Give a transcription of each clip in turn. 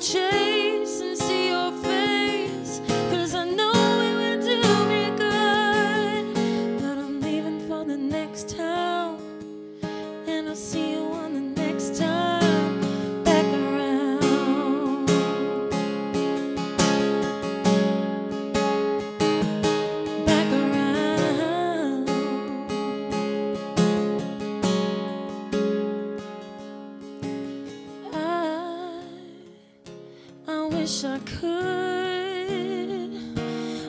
change. wish I could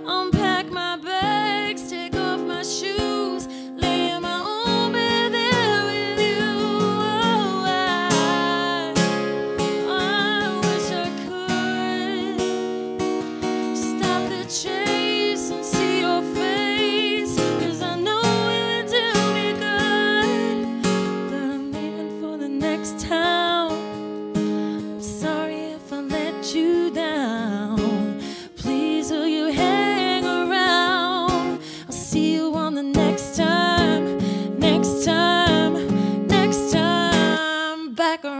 unpack my bags, take off my shoes, lay in my own bed there with you. Oh, I, I wish I could stop the chase and see your I know it good. But I'm leaving for the next time.